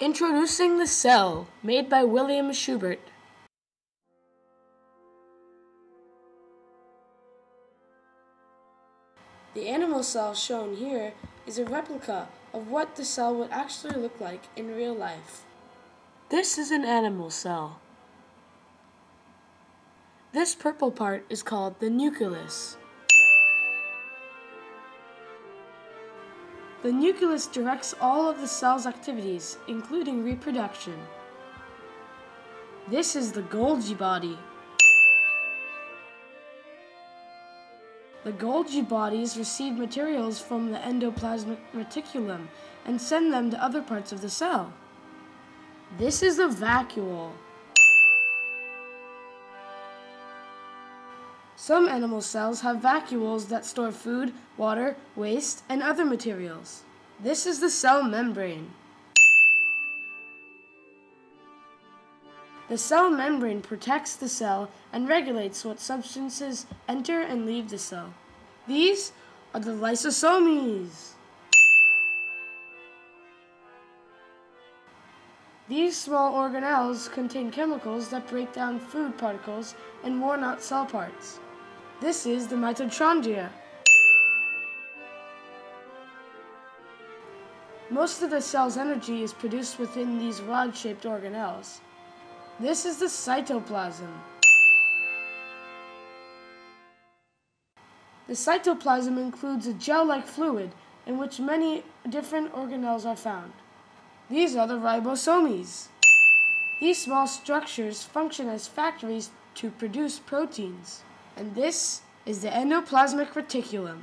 Introducing the cell, made by William Schubert. The animal cell shown here is a replica of what the cell would actually look like in real life. This is an animal cell. This purple part is called the nucleus. The nucleus directs all of the cell's activities, including reproduction. This is the Golgi body. The Golgi bodies receive materials from the endoplasmic reticulum and send them to other parts of the cell. This is the vacuole. Some animal cells have vacuoles that store food, water, waste, and other materials. This is the cell membrane. The cell membrane protects the cell and regulates what substances enter and leave the cell. These are the lysosomes. These small organelles contain chemicals that break down food particles and worn out cell parts. This is the mitochondria. Most of the cell's energy is produced within these rod-shaped organelles. This is the cytoplasm. The cytoplasm includes a gel-like fluid in which many different organelles are found. These are the ribosomes. These small structures function as factories to produce proteins. And this is the endoplasmic reticulum.